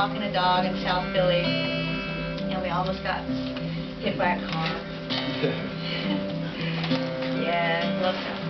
walking a dog in South Philly, and we almost got hit by a car. yeah, love South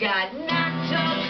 got knocked over.